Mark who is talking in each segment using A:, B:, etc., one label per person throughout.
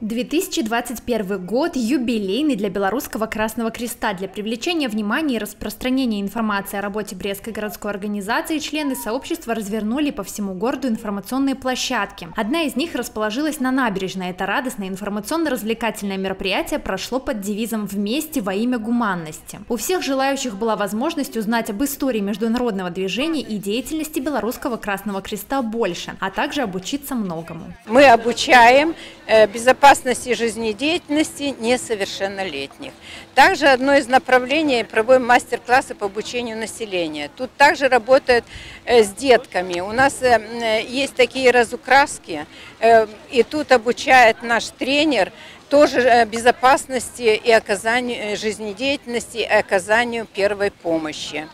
A: 2021 год юбилейный для Белорусского Красного Креста. Для привлечения внимания и распространения информации о работе Брестской городской организации члены сообщества развернули по всему городу информационные площадки. Одна из них расположилась на набережной. Это радостное информационно-развлекательное мероприятие прошло под девизом «Вместе во имя гуманности». У всех желающих была возможность узнать об истории международного движения и деятельности Белорусского Красного Креста больше, а также обучиться многому.
B: Мы обучаем э, безопасности жизнедеятельности несовершеннолетних. Также одно из направлений проводим мастер-классы по обучению населения. Тут также работают э, с детками. У нас э, есть такие разукраски, э, и тут обучает наш тренер тоже безопасности и оказанию жизнедеятельности и оказанию первой помощи.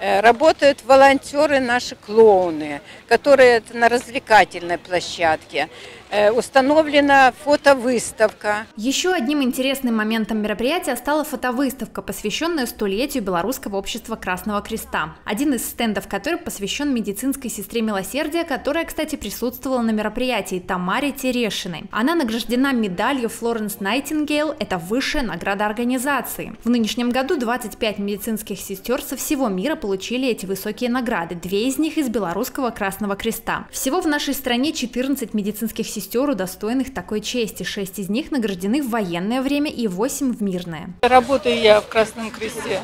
B: Работают волонтеры, наши клоуны, которые на развлекательной площадке. Э, установлена фотовыставка.
A: Еще одним интересным моментом мероприятия стала фотовыставка, посвященная столетию Белорусского общества Красного Креста. Один из стендов который посвящен медицинской сестре милосердия, которая, кстати, присутствовала на мероприятии Тамаре Терешиной. Она награждена медалью Флоренс Найтингейл, это высшая награда организации. В нынешнем году 25 медицинских сестер со всего мира получили эти высокие награды, две из них из Белорусского Красного Креста. Всего в нашей стране 14 медицинских сестер удостоенных такой чести. Шесть из них награждены в военное время и восемь в мирное.
C: Работаю я в Красном Кресте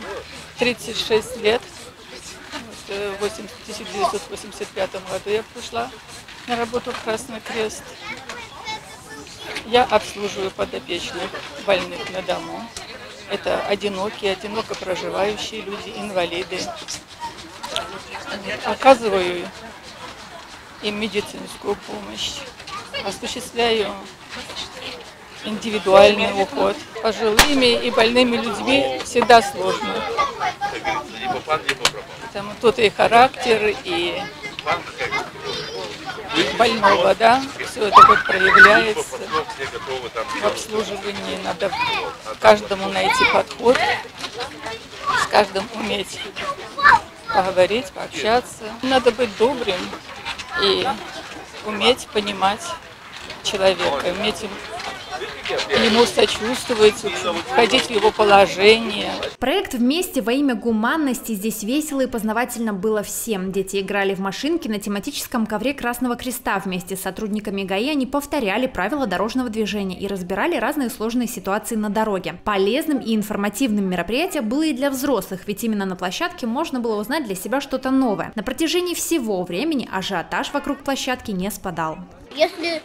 C: 36 лет. В 1985 году я пришла на работу в Красный Крест. Я обслуживаю подопечных больных на дому. Это одинокие, одиноко проживающие люди, инвалиды. Оказываю им медицинскую помощь осуществляю индивидуальный уход. Пожилыми и больными людьми всегда сложно. Потому тут и характер, и больного, да, все это вот проявляется в обслуживании. Надо каждому найти подход, с каждым уметь поговорить, пообщаться. Надо быть добрым и уметь понимать человека, уметь ему сочувствовать, входить в его положение.
A: Проект «Вместе во имя гуманности» здесь весело и познавательно было всем. Дети играли в машинки на тематическом ковре Красного Креста. Вместе с сотрудниками ГАИ они повторяли правила дорожного движения и разбирали разные сложные ситуации на дороге. Полезным и информативным мероприятием было и для взрослых, ведь именно на площадке можно было узнать для себя что-то новое. На протяжении всего времени ажиотаж вокруг площадки не спадал.
D: Если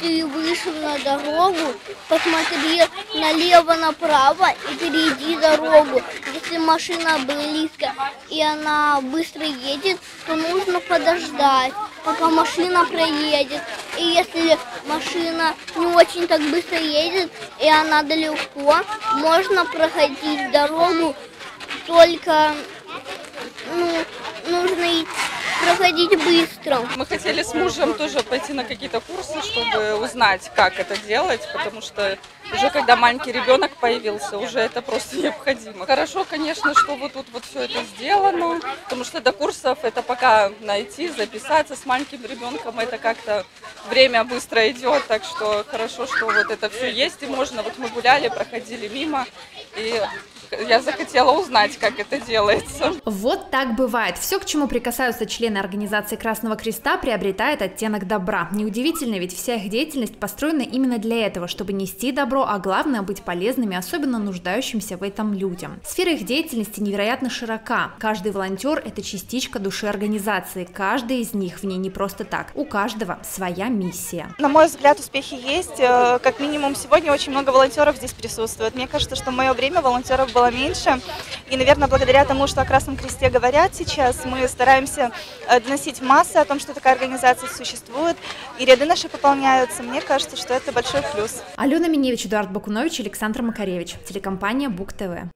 D: ты вышел на дорогу, посмотри налево-направо и перейди дорогу. Если машина близко и она быстро едет, то нужно подождать, пока машина проедет. И если машина не очень так быстро едет и она далеко, можно проходить дорогу, только ну, нужно идти проходить быстро.
C: Мы хотели с мужем тоже пойти на какие-то курсы, чтобы узнать, как это делать, потому что уже когда маленький ребенок появился, уже это просто необходимо. Хорошо, конечно, что вот тут вот все это сделано, потому что до курсов это пока найти, записаться с маленьким ребенком, это как-то время быстро идет, так что хорошо, что вот это все есть и можно. Вот мы гуляли, проходили мимо, и я захотела узнать, как это делается.
A: Вот так бывает. Все, к чему прикасаются члены организации Красного Креста, приобретает оттенок добра. Неудивительно, ведь вся их деятельность построена именно для этого, чтобы нести добро, а главное быть полезными, особенно нуждающимся в этом людям. Сфера их деятельности невероятно широка. Каждый волонтер – это частичка души организации. Каждый из них в ней не просто так. У каждого своя миссия.
E: На мой взгляд, успехи есть. Э, как минимум, сегодня очень много волонтеров здесь присутствует. Мне кажется, что в мое время волонтеров было меньше. И, наверное, благодаря тому, что о Красном Кресте говорят сейчас, мы стараемся э, доносить массы о том, что такая организация существует, и ряды наши пополняются. Мне кажется, что это большой плюс.
A: Алена Миневич, Эдуард Бакунович, Александр Макаревич, телекомпания Бук ТВ.